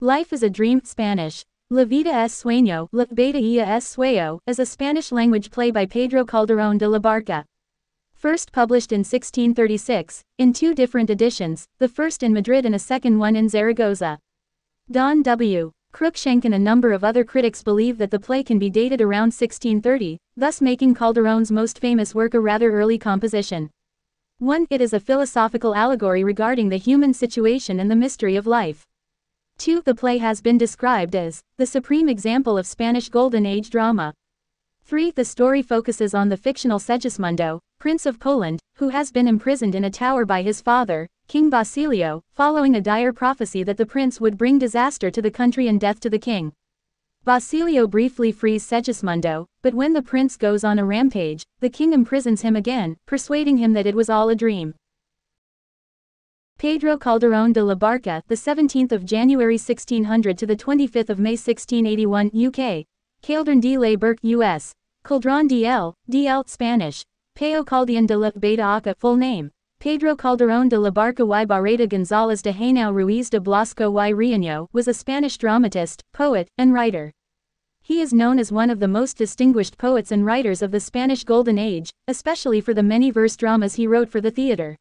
Life is a Dream, Spanish. La vida es sueño, la beta ia es sueño, is a Spanish-language play by Pedro Calderón de la Barca. First published in 1636, in two different editions, the first in Madrid and a second one in Zaragoza. Don W. Cruikshank and a number of other critics believe that the play can be dated around 1630, thus making Calderón's most famous work a rather early composition. 1. It is a philosophical allegory regarding the human situation and the mystery of life. 2. The play has been described as the supreme example of Spanish Golden Age drama. 3. The story focuses on the fictional Segismundo, Prince of Poland, who has been imprisoned in a tower by his father, King Basilio, following a dire prophecy that the prince would bring disaster to the country and death to the king. Basilio briefly frees Segismundo, but when the prince goes on a rampage, the king imprisons him again, persuading him that it was all a dream. Pedro Calderón de la Barca, the 17th of January 1600 to the 25th of May 1681, UK. Calderón de la Barca, US. Caldron DL, DL, Spanish. Peo Caldeón de la Beta Aca, full name. Pedro Calderón de la Barca y Barreda González de Henao Ruiz de Blasco y Riaño was a Spanish dramatist, poet, and writer. He is known as one of the most distinguished poets and writers of the Spanish Golden Age, especially for the many verse dramas he wrote for the theater.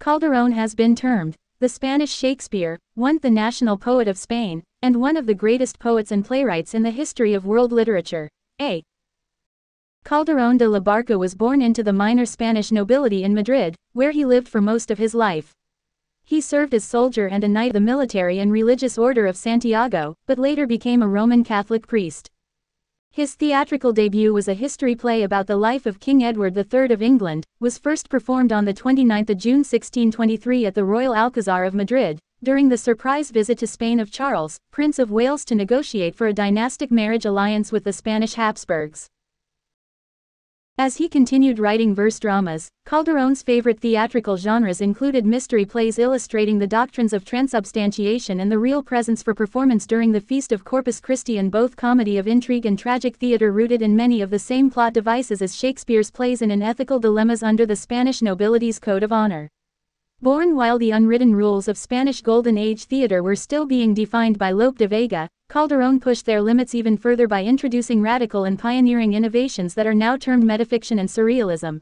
Calderón has been termed the Spanish Shakespeare, one the national poet of Spain, and one of the greatest poets and playwrights in the history of world literature. A. Calderón de la Barca was born into the minor Spanish nobility in Madrid, where he lived for most of his life. He served as soldier and a knight of the military and religious order of Santiago, but later became a Roman Catholic priest. His theatrical debut was a history play about the life of King Edward III of England, was first performed on 29 June 1623 at the Royal Alcazar of Madrid, during the surprise visit to Spain of Charles, Prince of Wales to negotiate for a dynastic marriage alliance with the Spanish Habsburgs. As he continued writing verse dramas, Calderón's favorite theatrical genres included mystery plays illustrating the doctrines of transubstantiation and the real presence for performance during the Feast of Corpus Christi and both comedy of intrigue and tragic theater rooted in many of the same plot devices as Shakespeare's plays and in ethical dilemmas under the Spanish nobility's code of honor. Born while the unwritten rules of Spanish Golden Age theater were still being defined by Lope de Vega, Calderón pushed their limits even further by introducing radical and pioneering innovations that are now termed metafiction and surrealism.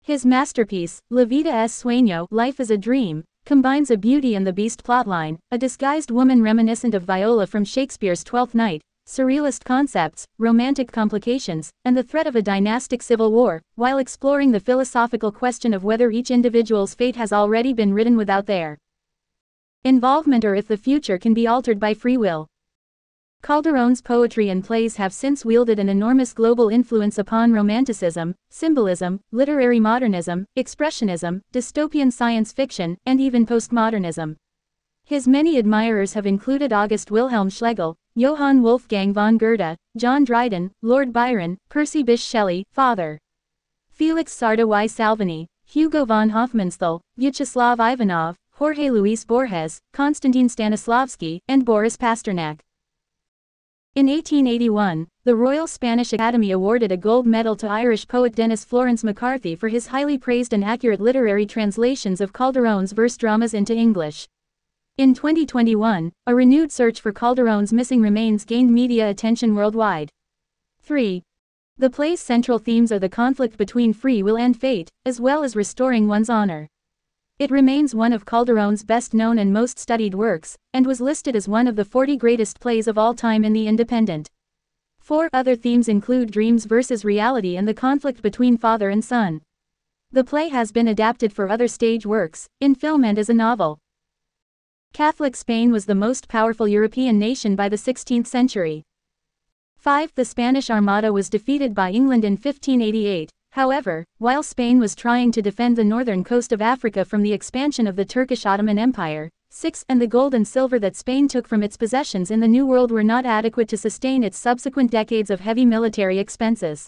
His masterpiece, La Vida es Sueño, Life is a Dream, combines a Beauty and the Beast plotline, a disguised woman reminiscent of Viola from Shakespeare's Twelfth Night, surrealist concepts, romantic complications, and the threat of a dynastic civil war, while exploring the philosophical question of whether each individual's fate has already been written without their involvement or if the future can be altered by free will. Calderón's poetry and plays have since wielded an enormous global influence upon Romanticism, symbolism, literary modernism, expressionism, dystopian science fiction, and even postmodernism. His many admirers have included August Wilhelm Schlegel, Johann Wolfgang von Goethe, John Dryden, Lord Byron, Percy Bysshe Shelley, Father Felix Sarda y Salvany, Hugo von Hofmannsthal, Vyacheslav Ivanov, Jorge Luis Borges, Konstantin Stanislavski, and Boris Pasternak. In 1881, the Royal Spanish Academy awarded a gold medal to Irish poet Denis Florence McCarthy for his highly praised and accurate literary translations of Calderón's verse dramas into English. In 2021, a renewed search for Calderón's missing remains gained media attention worldwide. 3. The play's central themes are the conflict between free will and fate, as well as restoring one's honor. It remains one of Calderón's best known and most studied works, and was listed as one of the 40 greatest plays of all time in The Independent. Four other themes include dreams versus reality and the conflict between father and son. The play has been adapted for other stage works, in film and as a novel. Catholic Spain was the most powerful European nation by the 16th century. 5. The Spanish Armada was defeated by England in 1588. However, while Spain was trying to defend the northern coast of Africa from the expansion of the Turkish Ottoman Empire, 6. And the gold and silver that Spain took from its possessions in the New World were not adequate to sustain its subsequent decades of heavy military expenses.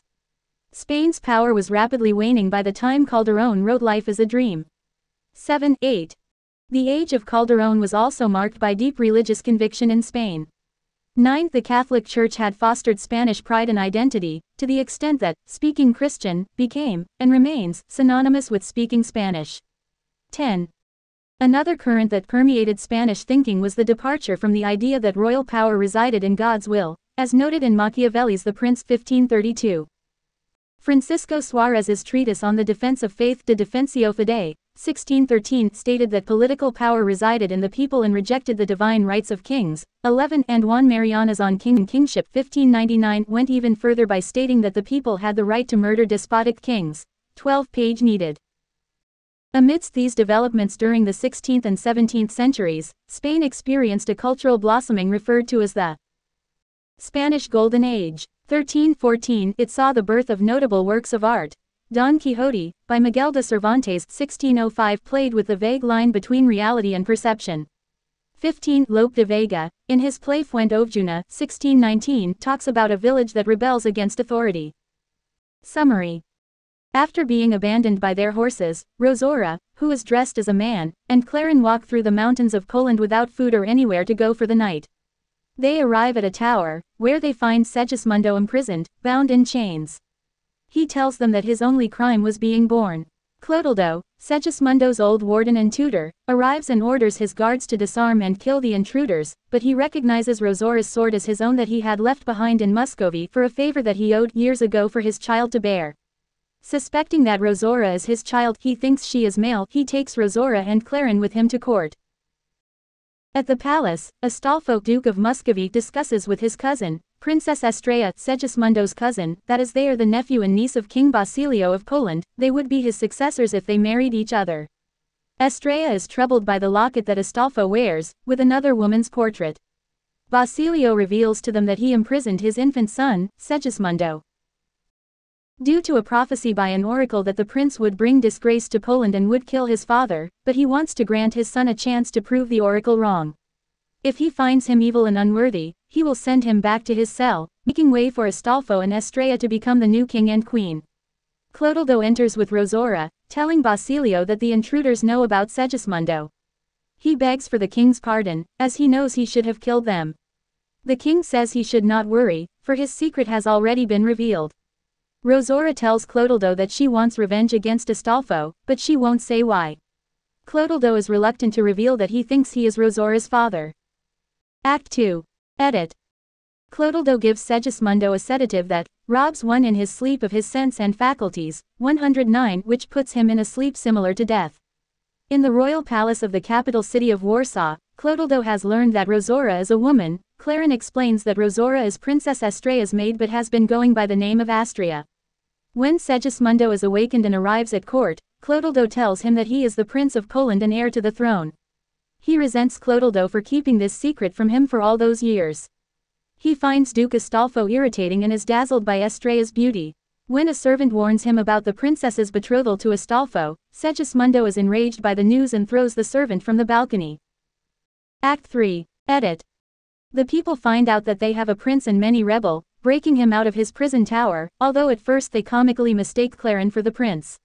Spain's power was rapidly waning by the time Calderón wrote Life as a Dream. 7. 8. The age of Calderón was also marked by deep religious conviction in Spain. 9. The Catholic Church had fostered Spanish pride and identity, to the extent that, speaking Christian, became, and remains, synonymous with speaking Spanish. 10. Another current that permeated Spanish thinking was the departure from the idea that royal power resided in God's will, as noted in Machiavelli's The Prince 1532. Francisco Suarez's treatise on the defense of faith De Defensio Fidei, 1613 stated that political power resided in the people and rejected the divine rights of kings. 11 and Juan Mariana's on king and kingship 1599 went even further by stating that the people had the right to murder despotic kings. 12 page needed. Amidst these developments during the 16th and 17th centuries, Spain experienced a cultural blossoming referred to as the Spanish Golden Age. 1314 it saw the birth of notable works of art, Don Quixote, by Miguel de Cervantes 1605 played with the vague line between reality and perception. 15 Lope de Vega, in his play Fuente Fuenteovejuna 1619 talks about a village that rebels against authority. Summary After being abandoned by their horses, Rosaura, who is dressed as a man, and Clarin walk through the mountains of Poland without food or anywhere to go for the night. They arrive at a tower, where they find Segismundo imprisoned, bound in chains. He tells them that his only crime was being born. Clotaldo, Segismundo's old warden and tutor, arrives and orders his guards to disarm and kill the intruders, but he recognizes Rosaura's sword as his own that he had left behind in Muscovy for a favor that he owed years ago for his child to bear. Suspecting that Rosaura is his child, he thinks she is male, he takes Rosaura and Clarin with him to court. At the palace, Astolfo, Duke of Muscovy discusses with his cousin, Princess Estrella, Segismundo's cousin, that as they are the nephew and niece of King Basilio of Poland, they would be his successors if they married each other. Estrella is troubled by the locket that Astolfo wears, with another woman's portrait. Basilio reveals to them that he imprisoned his infant son, Segismundo. Due to a prophecy by an oracle that the prince would bring disgrace to Poland and would kill his father, but he wants to grant his son a chance to prove the oracle wrong. If he finds him evil and unworthy, he will send him back to his cell, making way for Astolfo and Estrella to become the new king and queen. Clotaldo enters with Rosaura, telling Basilio that the intruders know about Segismundo. He begs for the king's pardon, as he knows he should have killed them. The king says he should not worry, for his secret has already been revealed. Rosaura tells Clotaldo that she wants revenge against Astolfo, but she won't say why. Clotaldo is reluctant to reveal that he thinks he is Rosaura's father. Act 2. Edit. Clotaldo gives Segismundo a sedative that robs one in his sleep of his sense and faculties, 109 which puts him in a sleep similar to death. In the royal palace of the capital city of Warsaw, Clotaldo has learned that Rosaura is a woman, Clarin explains that Rosaura is Princess Estrella's maid but has been going by the name of Astrea. When Segismundo is awakened and arrives at court, Clotaldo tells him that he is the Prince of Poland and heir to the throne. He resents Clotaldo for keeping this secret from him for all those years. He finds Duke Astolfo irritating and is dazzled by Estrella's beauty. When a servant warns him about the princess's betrothal to Astolfo, Segismundo is enraged by the news and throws the servant from the balcony. Act 3. Edit. The people find out that they have a prince and many rebel, breaking him out of his prison tower, although at first they comically mistake Clarin for the prince.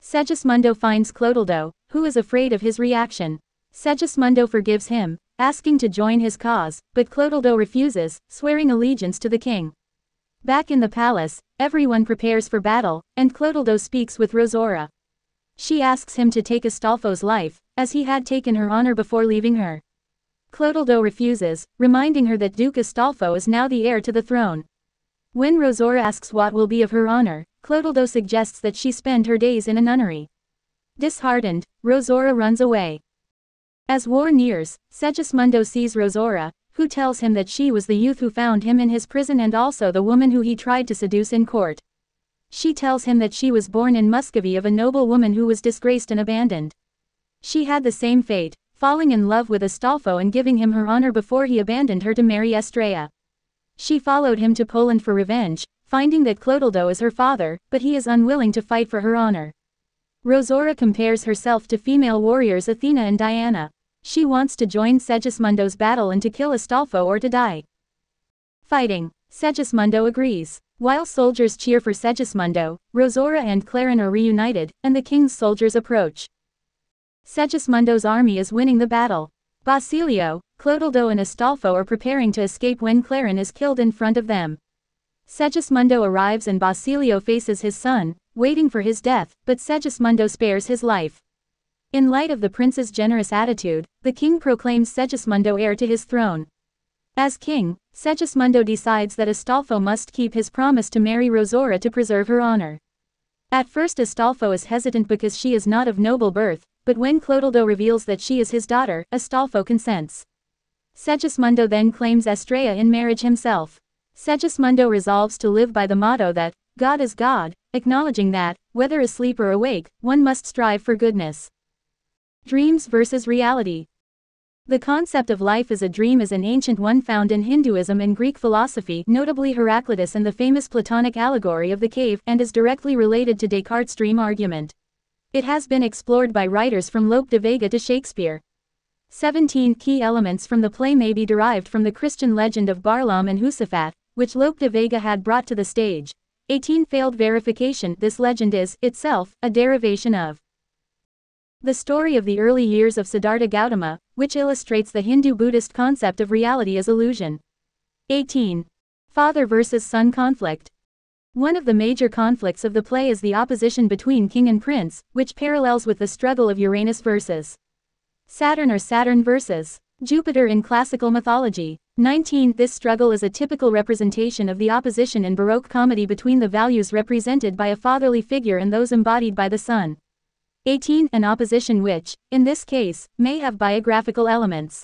Segismundo finds Clotaldo, who is afraid of his reaction. Segismundo forgives him, asking to join his cause, but Clotaldo refuses, swearing allegiance to the king. Back in the palace, everyone prepares for battle, and Clotaldo speaks with Rosaura. She asks him to take Astolfo's life, as he had taken her honor before leaving her. Clotaldo refuses, reminding her that Duke Astolfo is now the heir to the throne. When Rosaura asks what will be of her honor, Clotaldo suggests that she spend her days in a nunnery. Disheartened, Rosaura runs away. As war nears, Segismundo sees Rosaura, who tells him that she was the youth who found him in his prison and also the woman who he tried to seduce in court. She tells him that she was born in Muscovy of a noble woman who was disgraced and abandoned. She had the same fate, falling in love with Astolfo and giving him her honor before he abandoned her to marry Estrella. She followed him to Poland for revenge, finding that Clotaldo is her father, but he is unwilling to fight for her honor. Rosaura compares herself to female warriors Athena and Diana. She wants to join Segismundo's battle and to kill Astolfo or to die. Fighting. Segismundo agrees. While soldiers cheer for Segismundo, Rosaura and Clarin are reunited, and the king's soldiers approach. Segismundo's army is winning the battle. Basilio, Clotaldo and Astolfo are preparing to escape when Clarin is killed in front of them. Segismundo arrives and Basilio faces his son, waiting for his death, but Segismundo spares his life. In light of the prince's generous attitude, the king proclaims Segismundo heir to his throne. As king, Segismundo decides that Astolfo must keep his promise to marry Rosaura to preserve her honor. At first Astolfo is hesitant because she is not of noble birth, but when Clotaldo reveals that she is his daughter, Astolfo consents. Segismundo then claims Estrella in marriage himself. Segismundo resolves to live by the motto that, God is God, acknowledging that, whether asleep or awake, one must strive for goodness. Dreams versus reality. The concept of life as a dream is an ancient one found in Hinduism and Greek philosophy, notably Heraclitus and the famous Platonic allegory of the cave, and is directly related to Descartes' dream argument. It has been explored by writers from Lope de Vega to Shakespeare. 17 key elements from the play may be derived from the Christian legend of Barlaam and Josaphat, which Lope de Vega had brought to the stage. 18 failed verification This legend is, itself, a derivation of the story of the early years of Siddhartha Gautama, which illustrates the Hindu-Buddhist concept of reality as illusion. 18. Father versus son conflict. One of the major conflicts of the play is the opposition between king and prince, which parallels with the struggle of Uranus versus Saturn or Saturn versus Jupiter in classical mythology. 19. This struggle is a typical representation of the opposition in Baroque comedy between the values represented by a fatherly figure and those embodied by the son. 18. An opposition which, in this case, may have biographical elements.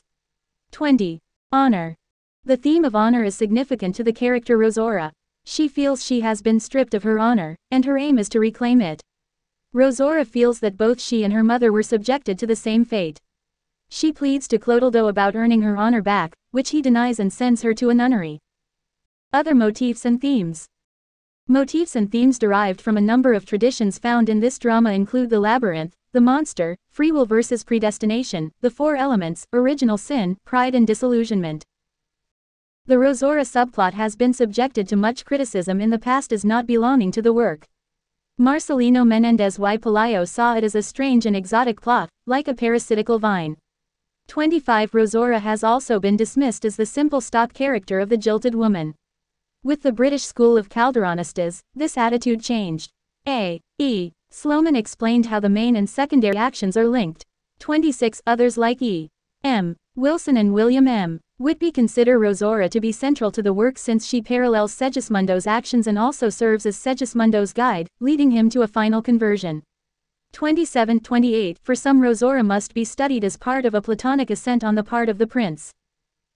20. Honor. The theme of honor is significant to the character Rosaura. She feels she has been stripped of her honor, and her aim is to reclaim it. Rosaura feels that both she and her mother were subjected to the same fate. She pleads to Clotaldo about earning her honor back, which he denies and sends her to a nunnery. Other motifs and themes. Motifs and themes derived from a number of traditions found in this drama include the labyrinth, the monster, free will versus predestination, the four elements, original sin, pride and disillusionment. The Rosaura subplot has been subjected to much criticism in the past as not belonging to the work. Marcelino Menendez y Pelayo saw it as a strange and exotic plot, like a parasitical vine. 25 Rosaura has also been dismissed as the simple stock character of the jilted woman. With the British school of Calderonistas, this attitude changed. A. E. Sloman explained how the main and secondary actions are linked. 26 Others like E. M. Wilson and William M. Whitby consider Rosaura to be central to the work since she parallels Segismundo's actions and also serves as Segismundo's guide, leading him to a final conversion. 27-28 For some Rosaura must be studied as part of a Platonic ascent on the part of the prince.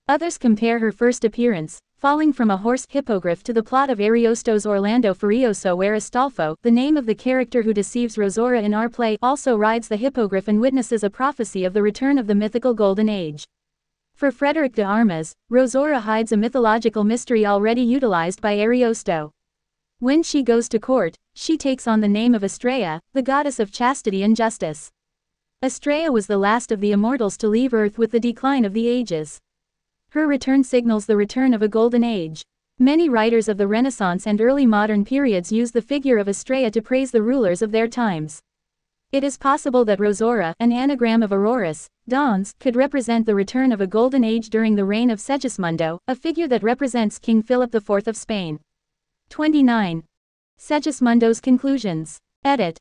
Others compare her first appearance, falling from a horse hippogriff to the plot of Ariosto's Orlando Furioso where Astolfo, the name of the character who deceives Rosaura in our play, also rides the hippogriff and witnesses a prophecy of the return of the mythical Golden Age. For Frederick de Armas, Rosaura hides a mythological mystery already utilized by Ariosto. When she goes to court, she takes on the name of Astraea, the goddess of chastity and justice. Astraea was the last of the immortals to leave Earth with the decline of the ages. Her return signals the return of a golden age. Many writers of the Renaissance and early modern periods use the figure of Astraea to praise the rulers of their times. It is possible that Rosaura, an anagram of auroras, dawns, could represent the return of a golden age during the reign of Segismundo, a figure that represents King Philip IV of Spain. 29. Segismundo's conclusions. Edit.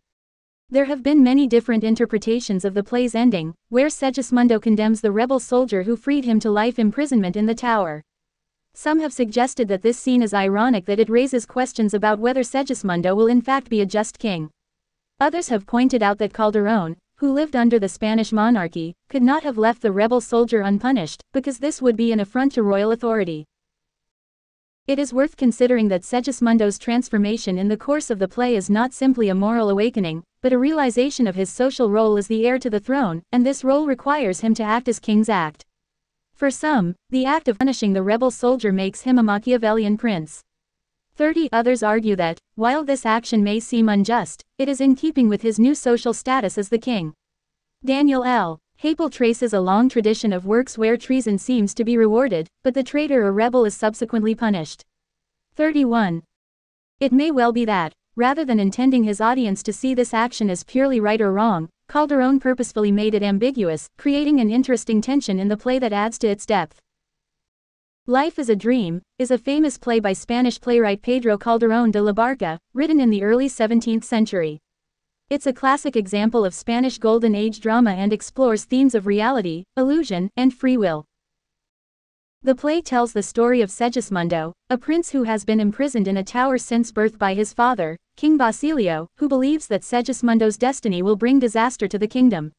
There have been many different interpretations of the play's ending, where Segismundo condemns the rebel soldier who freed him to life imprisonment in the tower. Some have suggested that this scene is ironic that it raises questions about whether Segismundo will in fact be a just king. Others have pointed out that Calderon, who lived under the Spanish monarchy, could not have left the rebel soldier unpunished, because this would be an affront to royal authority. It is worth considering that Segismundo's transformation in the course of the play is not simply a moral awakening, but a realization of his social role as the heir to the throne, and this role requires him to act as king's act. For some, the act of punishing the rebel soldier makes him a Machiavellian prince. 30 others argue that, while this action may seem unjust, it is in keeping with his new social status as the king. Daniel L. Heiple traces a long tradition of works where treason seems to be rewarded, but the traitor or rebel is subsequently punished. 31. It may well be that, rather than intending his audience to see this action as purely right or wrong, Calderon purposefully made it ambiguous, creating an interesting tension in the play that adds to its depth. Life is a Dream, is a famous play by Spanish playwright Pedro Calderón de la Barca, written in the early 17th century. It's a classic example of Spanish Golden Age drama and explores themes of reality, illusion, and free will. The play tells the story of Segismundo, a prince who has been imprisoned in a tower since birth by his father, King Basilio, who believes that Segismundo's destiny will bring disaster to the kingdom.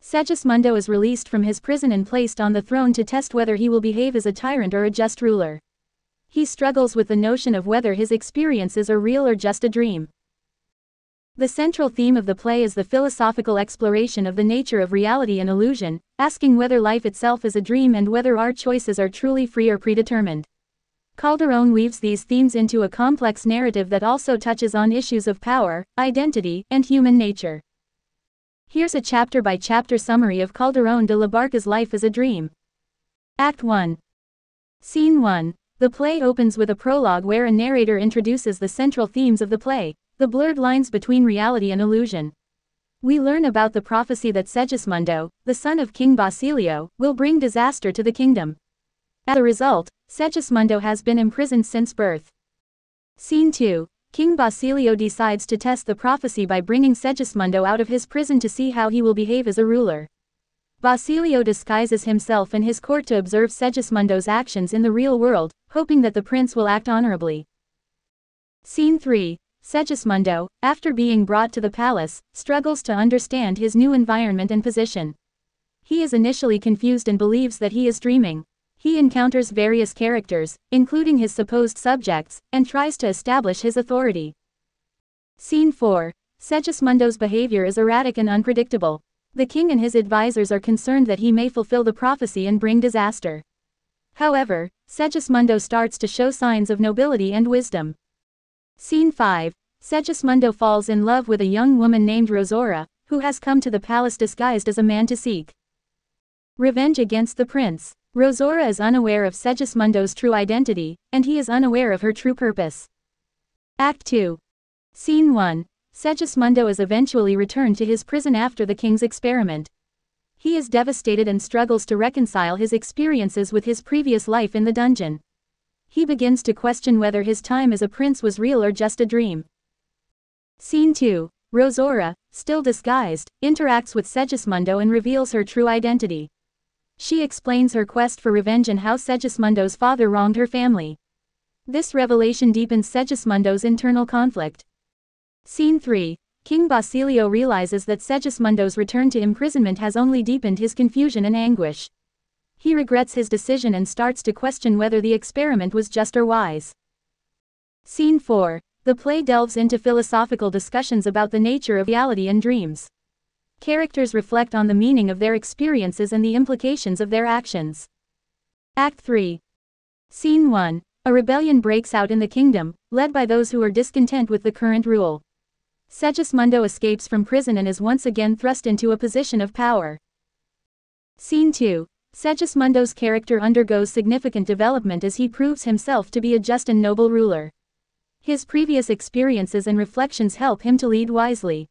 Segismundo is released from his prison and placed on the throne to test whether he will behave as a tyrant or a just ruler. He struggles with the notion of whether his experiences are real or just a dream. The central theme of the play is the philosophical exploration of the nature of reality and illusion, asking whether life itself is a dream and whether our choices are truly free or predetermined. Calderón weaves these themes into a complex narrative that also touches on issues of power, identity, and human nature. Here's a chapter by chapter summary of Calderón de la Barca's life as a dream. Act 1. Scene 1. The play opens with a prologue where a narrator introduces the central themes of the play, the blurred lines between reality and illusion. We learn about the prophecy that Segismundo, the son of King Basilio, will bring disaster to the kingdom. As a result, Segismundo has been imprisoned since birth. Scene 2. King Basilio decides to test the prophecy by bringing Segismundo out of his prison to see how he will behave as a ruler. Basilio disguises himself and his court to observe Segismundo's actions in the real world, hoping that the prince will act honorably. Scene 3. Segismundo, after being brought to the palace, struggles to understand his new environment and position. He is initially confused and believes that he is dreaming. He encounters various characters, including his supposed subjects, and tries to establish his authority. Scene 4. Segismundo's behavior is erratic and unpredictable. The king and his advisors are concerned that he may fulfill the prophecy and bring disaster. However, Segismundo starts to show signs of nobility and wisdom. Scene 5. Segismundo falls in love with a young woman named Rosaura, who has come to the palace disguised as a man to seek revenge against the prince. Rosaura is unaware of Segismundo's true identity, and he is unaware of her true purpose. Act 2. Scene 1. Segismundo is eventually returned to his prison after the king's experiment. He is devastated and struggles to reconcile his experiences with his previous life in the dungeon he begins to question whether his time as a prince was real or just a dream. Scene 2. Rosaura, still disguised, interacts with Segismundo and reveals her true identity. She explains her quest for revenge and how Segismundo's father wronged her family. This revelation deepens Segismundo's internal conflict. Scene 3. King Basilio realizes that Segismundo's return to imprisonment has only deepened his confusion and anguish. He regrets his decision and starts to question whether the experiment was just or wise. Scene 4. The play delves into philosophical discussions about the nature of reality and dreams. Characters reflect on the meaning of their experiences and the implications of their actions. Act 3. Scene 1. A rebellion breaks out in the kingdom, led by those who are discontent with the current rule. Segismundo escapes from prison and is once again thrust into a position of power. Scene 2. Segismundo's character undergoes significant development as he proves himself to be a just and noble ruler. His previous experiences and reflections help him to lead wisely.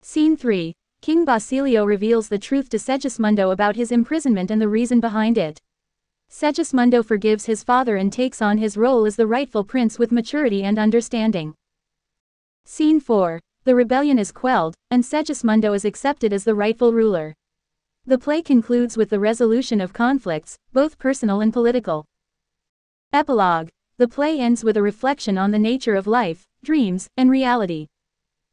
Scene 3. King Basilio reveals the truth to Segismundo about his imprisonment and the reason behind it. Segismundo forgives his father and takes on his role as the rightful prince with maturity and understanding. Scene 4. The rebellion is quelled, and Segismundo is accepted as the rightful ruler. The play concludes with the resolution of conflicts, both personal and political. Epilogue The play ends with a reflection on the nature of life, dreams, and reality.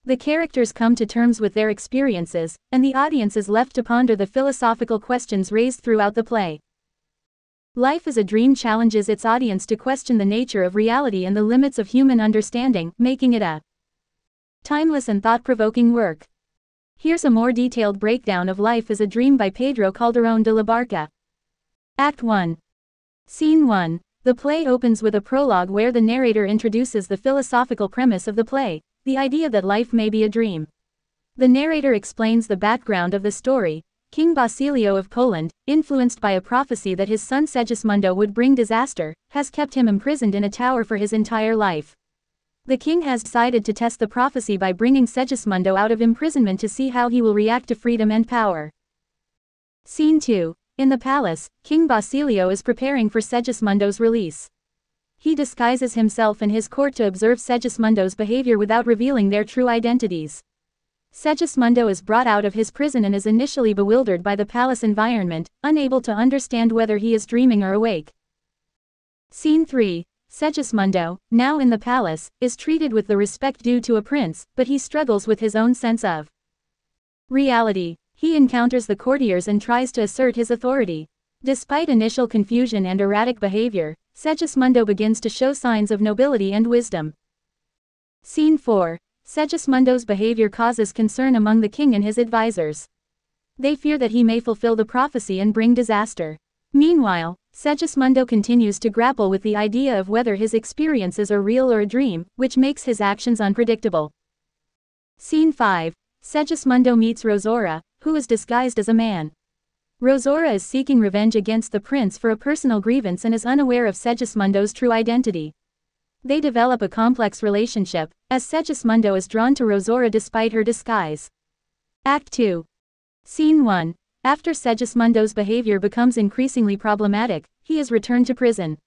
The characters come to terms with their experiences, and the audience is left to ponder the philosophical questions raised throughout the play. Life as a Dream challenges its audience to question the nature of reality and the limits of human understanding, making it a timeless and thought provoking work. Here's a more detailed breakdown of Life as a Dream by Pedro Calderón de la Barca. Act 1. Scene 1. The play opens with a prologue where the narrator introduces the philosophical premise of the play, the idea that life may be a dream. The narrator explains the background of the story. King Basilio of Poland, influenced by a prophecy that his son Segismundo would bring disaster, has kept him imprisoned in a tower for his entire life. The king has decided to test the prophecy by bringing Segismundo out of imprisonment to see how he will react to freedom and power. Scene 2. In the palace, King Basilio is preparing for Segismundo's release. He disguises himself and his court to observe Segismundo's behavior without revealing their true identities. Segismundo is brought out of his prison and is initially bewildered by the palace environment, unable to understand whether he is dreaming or awake. Scene 3. Segismundo, now in the palace, is treated with the respect due to a prince, but he struggles with his own sense of reality. He encounters the courtiers and tries to assert his authority. Despite initial confusion and erratic behavior, Segismundo begins to show signs of nobility and wisdom. Scene 4. Segismundo's behavior causes concern among the king and his advisors. They fear that he may fulfill the prophecy and bring disaster. Meanwhile, Segismundo continues to grapple with the idea of whether his experiences are real or a dream, which makes his actions unpredictable. Scene 5. Segismundo meets Rosaura, who is disguised as a man. Rosaura is seeking revenge against the prince for a personal grievance and is unaware of Segismundo's true identity. They develop a complex relationship, as Segismundo is drawn to Rosaura despite her disguise. Act 2. Scene 1. After Segismundo's behavior becomes increasingly problematic, he is returned to prison.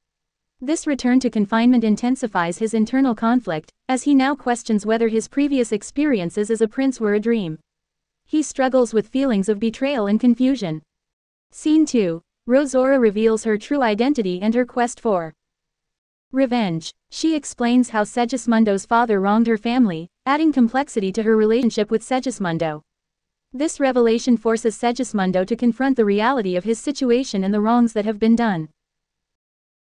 This return to confinement intensifies his internal conflict, as he now questions whether his previous experiences as a prince were a dream. He struggles with feelings of betrayal and confusion. Scene 2. Rosaura reveals her true identity and her quest for revenge. She explains how Segismundo's father wronged her family, adding complexity to her relationship with Segismundo. This revelation forces Segismundo to confront the reality of his situation and the wrongs that have been done.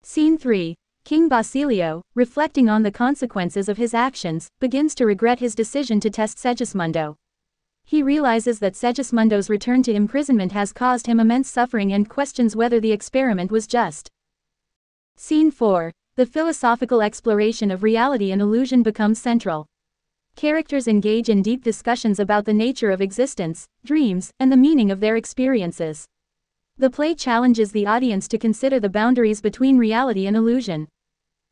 Scene 3. King Basilio, reflecting on the consequences of his actions, begins to regret his decision to test Segismundo. He realizes that Segismundo's return to imprisonment has caused him immense suffering and questions whether the experiment was just. Scene 4. The philosophical exploration of reality and illusion becomes central. Characters engage in deep discussions about the nature of existence, dreams, and the meaning of their experiences. The play challenges the audience to consider the boundaries between reality and illusion.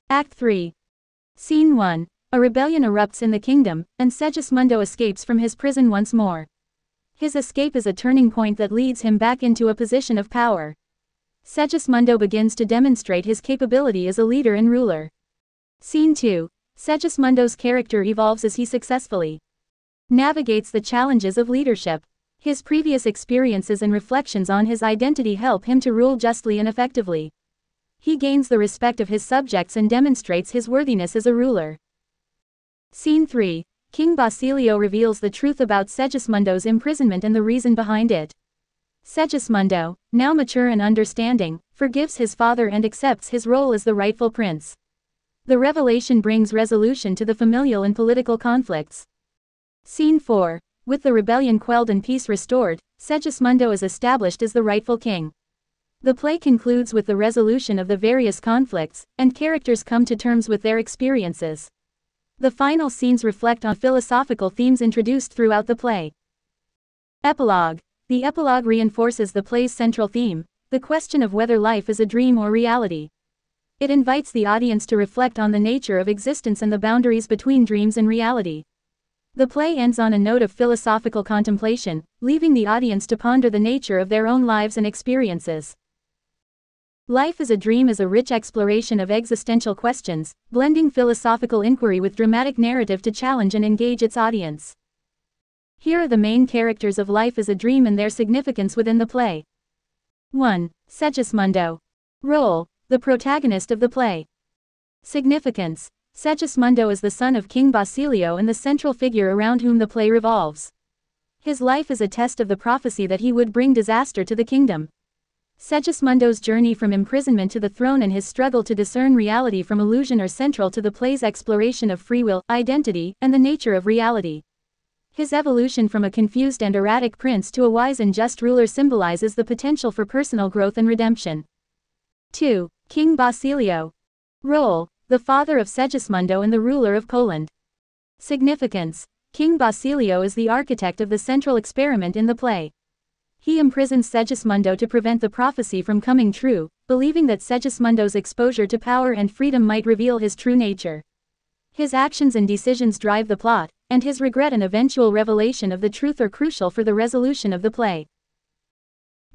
Act 3. Scene 1. A rebellion erupts in the kingdom, and Segismundo escapes from his prison once more. His escape is a turning point that leads him back into a position of power. Segismundo begins to demonstrate his capability as a leader and ruler. Scene 2. Segismundo's character evolves as he successfully navigates the challenges of leadership. His previous experiences and reflections on his identity help him to rule justly and effectively. He gains the respect of his subjects and demonstrates his worthiness as a ruler. Scene 3. King Basilio reveals the truth about Segismundo's imprisonment and the reason behind it. Segismundo, now mature and understanding, forgives his father and accepts his role as the rightful prince. The revelation brings resolution to the familial and political conflicts. Scene 4. With the rebellion quelled and peace restored, Segismundo is established as the rightful king. The play concludes with the resolution of the various conflicts, and characters come to terms with their experiences. The final scenes reflect on philosophical themes introduced throughout the play. Epilogue The epilogue reinforces the play's central theme the question of whether life is a dream or reality. It invites the audience to reflect on the nature of existence and the boundaries between dreams and reality. The play ends on a note of philosophical contemplation, leaving the audience to ponder the nature of their own lives and experiences. Life as a Dream is a rich exploration of existential questions, blending philosophical inquiry with dramatic narrative to challenge and engage its audience. Here are the main characters of Life as a Dream and their significance within the play. 1. Segismundo. Role The protagonist of the play. Significance Segismundo is the son of King Basilio and the central figure around whom the play revolves. His life is a test of the prophecy that he would bring disaster to the kingdom. Segismundo's journey from imprisonment to the throne and his struggle to discern reality from illusion are central to the play's exploration of free will, identity, and the nature of reality. His evolution from a confused and erratic prince to a wise and just ruler symbolizes the potential for personal growth and redemption. 2. King Basilio. Role The father of Segismundo and the ruler of Poland. Significance King Basilio is the architect of the central experiment in the play. He imprisons Segismundo to prevent the prophecy from coming true, believing that Segismundo's exposure to power and freedom might reveal his true nature. His actions and decisions drive the plot, and his regret and eventual revelation of the truth are crucial for the resolution of the play.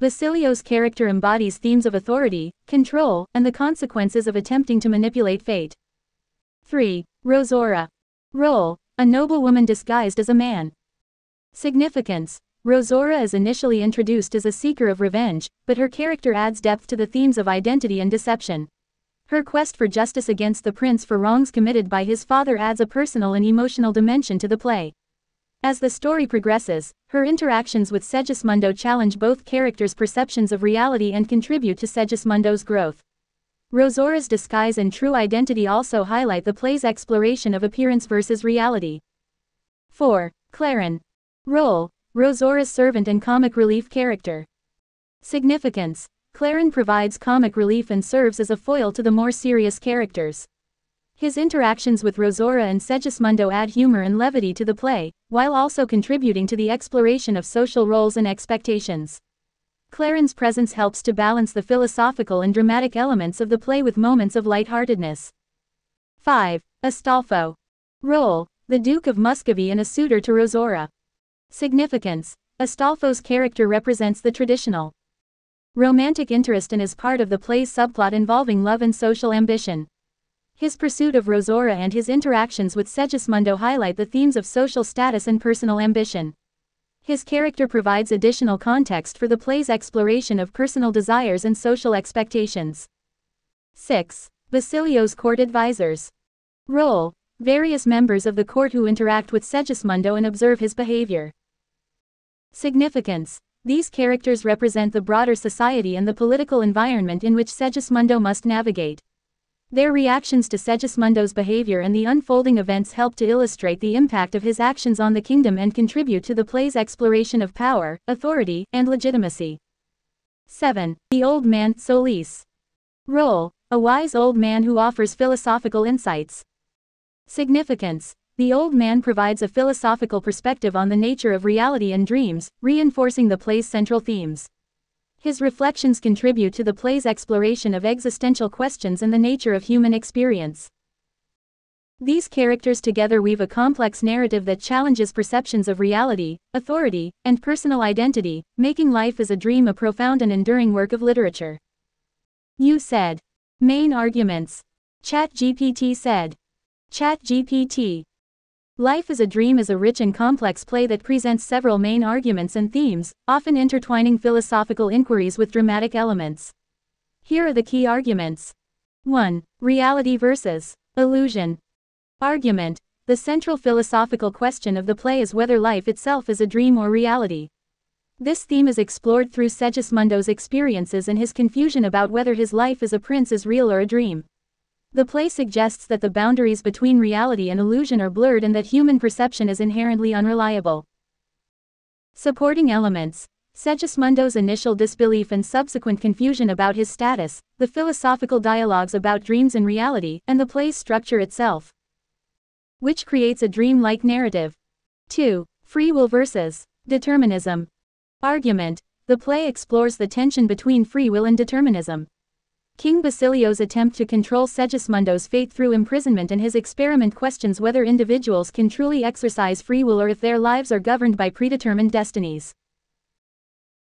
Basilio's character embodies themes of authority, control, and the consequences of attempting to manipulate fate. 3. Rosaura. Role A noble woman disguised as a man. Significance Rosaura is initially introduced as a seeker of revenge, but her character adds depth to the themes of identity and deception. Her quest for justice against the prince for wrongs committed by his father adds a personal and emotional dimension to the play. As the story progresses, her interactions with Segismundo challenge both characters' perceptions of reality and contribute to Segismundo's growth. Rosaura's disguise and true identity also highlight the play's exploration of appearance versus reality. 4. Clarin. Role Rosaura's servant and comic relief character. Significance Clarin provides comic relief and serves as a foil to the more serious characters. His interactions with Rosaura and Segismundo add humor and levity to the play, while also contributing to the exploration of social roles and expectations. Clarin's presence helps to balance the philosophical and dramatic elements of the play with moments of lightheartedness. 5. Astolfo. Role The Duke of Muscovy and a suitor to Rosaura. Significance Astolfo's character represents the traditional romantic interest and is part of the play's subplot involving love and social ambition. His pursuit of Rosaura and his interactions with Segismundo highlight the themes of social status and personal ambition. His character provides additional context for the play's exploration of personal desires and social expectations. 6. Basilio's court advisors. Role Various members of the court who interact with Segismundo and observe his behavior. Significance These characters represent the broader society and the political environment in which Segismundo must navigate. Their reactions to Segismundo's behavior and the unfolding events help to illustrate the impact of his actions on the kingdom and contribute to the play's exploration of power, authority, and legitimacy. 7. The Old Man, Solis. Role A wise old man who offers philosophical insights. Significance The old man provides a philosophical perspective on the nature of reality and dreams, reinforcing the play's central themes. His reflections contribute to the play's exploration of existential questions and the nature of human experience. These characters together weave a complex narrative that challenges perceptions of reality, authority, and personal identity, making Life as a Dream a profound and enduring work of literature. You said. Main arguments. ChatGPT said. ChatGPT. Life is a Dream is a rich and complex play that presents several main arguments and themes, often intertwining philosophical inquiries with dramatic elements. Here are the key arguments. 1. Reality versus illusion. Argument The central philosophical question of the play is whether life itself is a dream or reality. This theme is explored through Segismundo's experiences and his confusion about whether his life as a prince is real or a dream. The play suggests that the boundaries between reality and illusion are blurred and that human perception is inherently unreliable. Supporting elements Segismundo's initial disbelief and subsequent confusion about his status, the philosophical dialogues about dreams and reality, and the play's structure itself. Which creates a dream-like narrative. 2. Free will versus determinism. Argument. The play explores the tension between free will and determinism. King Basilio's attempt to control Segismundo's fate through imprisonment and his experiment questions whether individuals can truly exercise free will or if their lives are governed by predetermined destinies.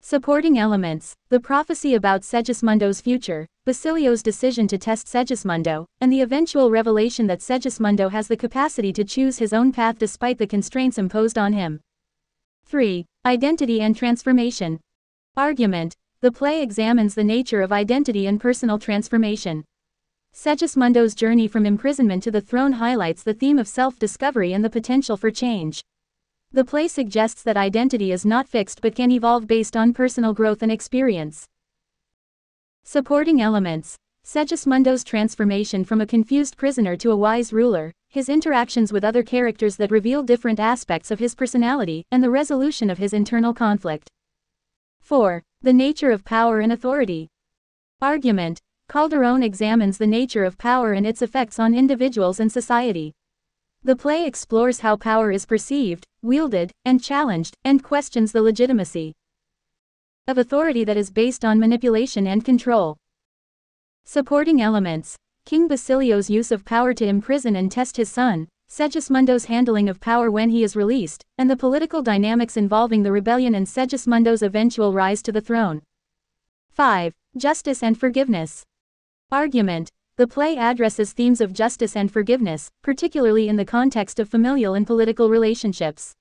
Supporting elements, the prophecy about Segismundo's future, Basilio's decision to test Segismundo, and the eventual revelation that Segismundo has the capacity to choose his own path despite the constraints imposed on him. 3. Identity and transformation. Argument, the play examines the nature of identity and personal transformation. Segismundo's journey from imprisonment to the throne highlights the theme of self-discovery and the potential for change. The play suggests that identity is not fixed but can evolve based on personal growth and experience. Supporting elements Segismundo's transformation from a confused prisoner to a wise ruler, his interactions with other characters that reveal different aspects of his personality, and the resolution of his internal conflict. 4. The nature of power and authority. Argument Calderon examines the nature of power and its effects on individuals and society. The play explores how power is perceived, wielded, and challenged, and questions the legitimacy of authority that is based on manipulation and control. Supporting elements King Basilio's use of power to imprison and test his son, Segismundo's handling of power when he is released, and the political dynamics involving the rebellion and Segismundo's eventual rise to the throne. 5. Justice and Forgiveness. Argument The play addresses themes of justice and forgiveness, particularly in the context of familial and political relationships.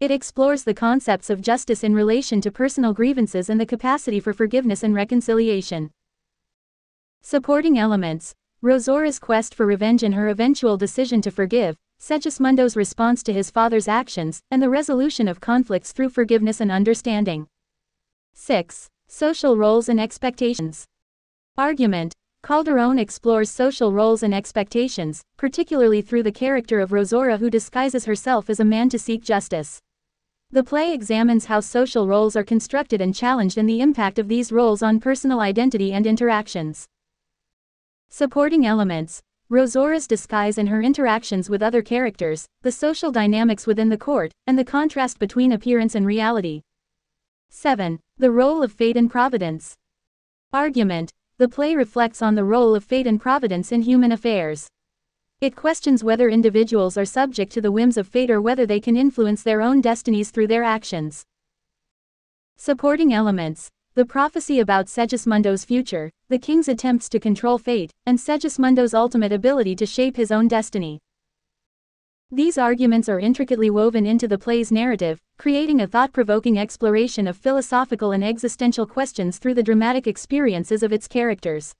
It explores the concepts of justice in relation to personal grievances and the capacity for forgiveness and reconciliation. Supporting elements Rosaura's quest for revenge and her eventual decision to forgive, Segismundo's response to his father's actions, and the resolution of conflicts through forgiveness and understanding. 6. Social roles and expectations. Argument Calderon explores social roles and expectations, particularly through the character of Rosaura who disguises herself as a man to seek justice. The play examines how social roles are constructed and challenged and the impact of these roles on personal identity and interactions. Supporting elements Rosaura's disguise and her interactions with other characters, the social dynamics within the court, and the contrast between appearance and reality. 7. The role of fate and providence. Argument The play reflects on the role of fate and providence in human affairs. It questions whether individuals are subject to the whims of fate or whether they can influence their own destinies through their actions. Supporting elements The prophecy about Segismundo's future, the king's attempts to control fate, and Segismundo's ultimate ability to shape his own destiny. These arguments are intricately woven into the play's narrative, creating a thought provoking exploration of philosophical and existential questions through the dramatic experiences of its characters.